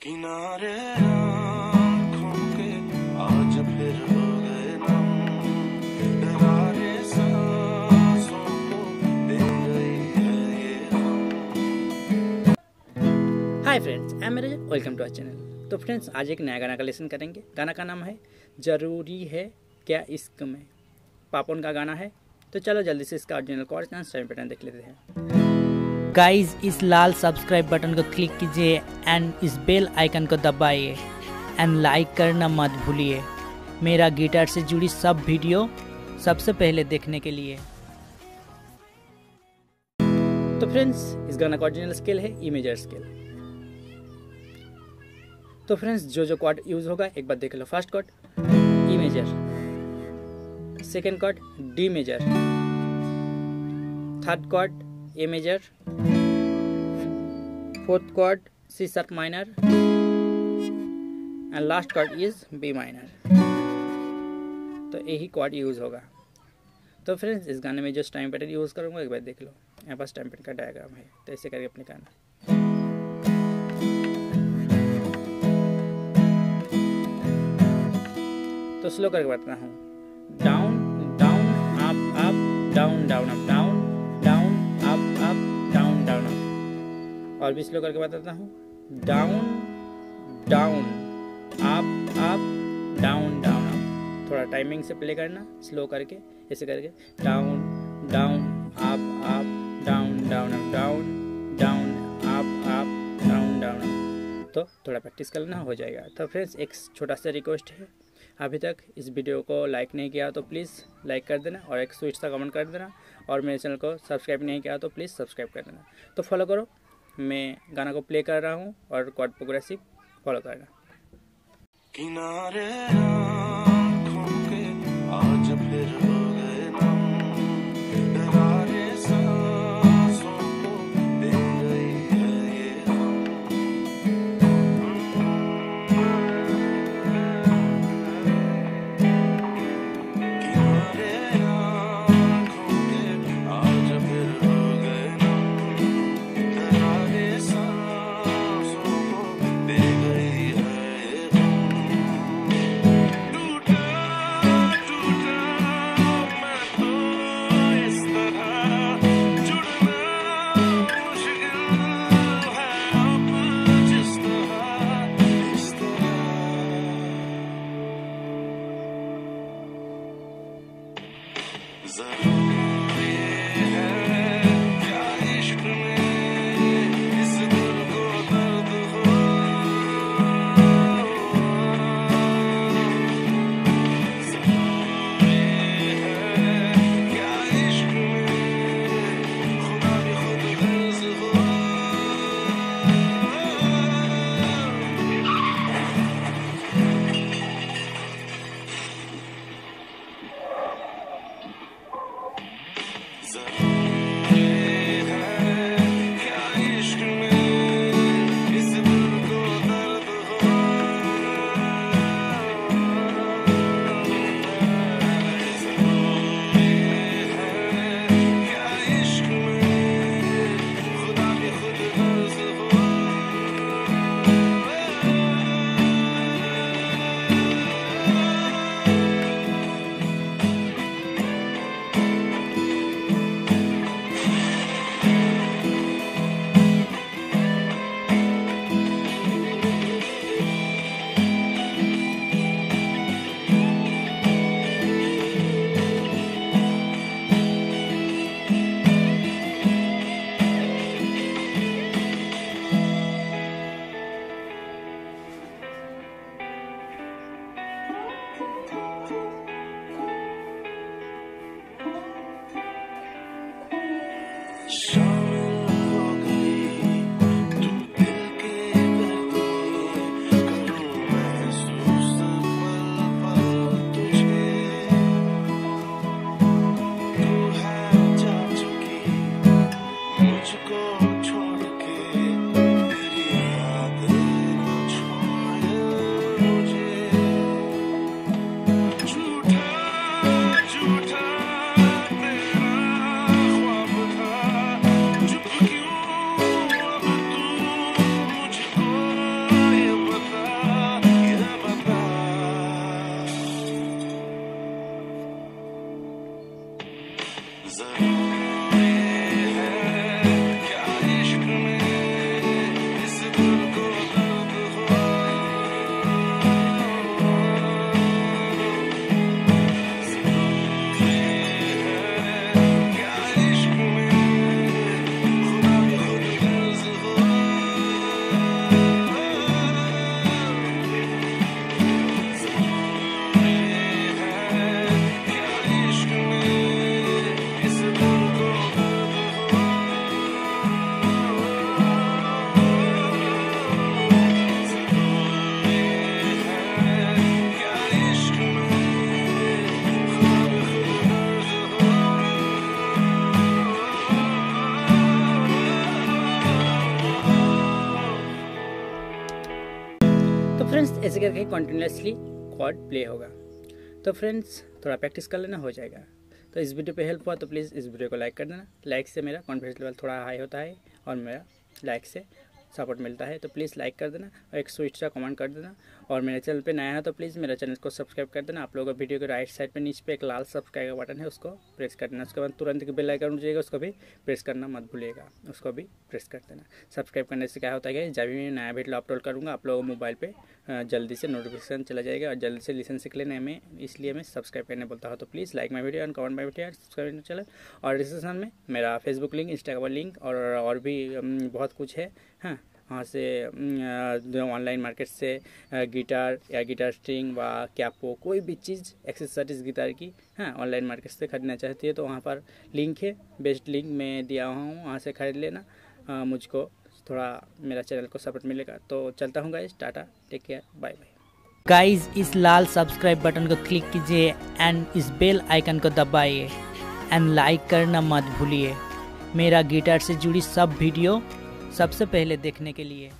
Hi friends I am welcome to our channel तो friends आज एक नया गाना का लेसन करेंगे। गाना का नाम है, ज़रूरी है क्या इश्क में पापोन का गाना है। तो चलो जल्दी से इसका ओरिजिनल कॉर्ड टाइम पैटर्न देख लेते हैं। गाइस इस लाल सब्सक्राइब बटन को क्लिक कीजिए एंड इस बेल आइकन को दबाइए एंड लाइक करना मत भूलिए। मेरा गिटार से जुड़ी सब वीडियो सबसे पहले देखने के लिए। तो फ्रेंड्स इस गाना का ओरिजिनल स्केल है ई मेजर स्केल तो फ्रेंड्स जो जो कॉर्ड यूज़ होगा, एक बार देख लो first chord E major second chord D major third chord A major fourth chord C sharp minor and last chord is B minor तो यही कॉर्ड यूज़ होगा। तो फ्रेंड्स इस गाने में जो टाइम पैटर्न यूज़ करूँगा, एक बार देख लो। यहाँ पास टाइम पैटर्न का डायग्राम है तो ऐसे करके अपने गाना। तो स्लो करके बताता हूँ। Down down up up down down और भी स्लो करके बताता हूँ। Down down up up down down up थोड़ा टाइमिंग से प्ले करना स्लो करके, ऐसे करके। Down down up up down down up down down up up down down up तो थोड़ा प्रैक्टिस कर लेना हो जाएगा। तो फ्रेंड्स एक छोटा सा रिक्वेस्ट है। अभी तक इस वीडियो को लाइक नहीं किया तो प्लीज़ लाइक कर देना और एक स्विच सा कमेंट कर देना। और मेरे चैनल को सब्सक्राइब नहीं किया तो प्लीज़ सब्सक्राइब कर देना। तो फॉलो करो। मैं गाना को प्ले कर रहा हूँ और कॉर्ड प्रोग्रेसिव फॉलो करना किनारे ऐसे करके कंटिन्यूसली कॉर्ड प्ले होगा। तो फ्रेंड्स थोड़ा प्रैक्टिस कर लेना, हो जाएगा। तो इस वीडियो पे हेल्प हुआ तो प्लीज़ इस वीडियो को लाइक कर देना लाइक से मेरा कॉन्फिडेंस लेवल थोड़ा हाई होता है और मेरा लाइक से सपोर्ट मिलता है तो प्लीज़ लाइक कर देना और एक स्वीट सा कमेंट कर देना। और मेरे चैनल पे नया है तो प्लीज़ मेरे चैनल को सब्सक्राइब कर देना। आप लोगों को वीडियो के राइट साइड पे नीचे पे एक लाल सब्सक्राइब का बटन है, उसको प्रेस कर देना। उसके बाद तुरंत एक बेल आइकन उठेगा, उसको भी प्रेस करना मत भूलिएगा। उसको भी प्रेस कर देना। सब्सक्राइब करने से क्या होता है जब भी मैं नया वीडियो अपलोड करूँगा, आप लोगों को मोबाइल पर जल्दी से नोटिफिकेशन चला जाएगा और जल्दी से लिसन सीख लेने में, इसलिए मैं सब्सक्राइब करने बोलता हूँ। तो please like my video and comment my video subscribe channel और डिस्क्रिप्शन में मेरा फेसबुक लिंक इंस्टाग्राम लिंक और और भी बहुत कुछ है। हाँ। वहाँ से ऑनलाइन मार्केट से गिटार या गिटार स्ट्रिंग व कैपो कोई भी चीज़ एक्सेसरीज गिटार की हाँ ऑनलाइन मार्केट से खरीदना चाहती है तो वहाँ पर लिंक है बेस्ट लिंक मैं दिया हुआ हूँ, वहाँ से खरीद लेना। मुझको थोड़ा मेरा चैनल को सपोर्ट मिलेगा। तो चलता हूँ guys tata take care bye bye guys इस लाल सब्सक्राइब बटन को क्लिक कीजिए एंड इस बेल आइकन को दबाइए। एंड लाइक करना मत भूलिए। मेरा गिटार से जुड़ी सब वीडियो सबसे पहले देखने के लिए।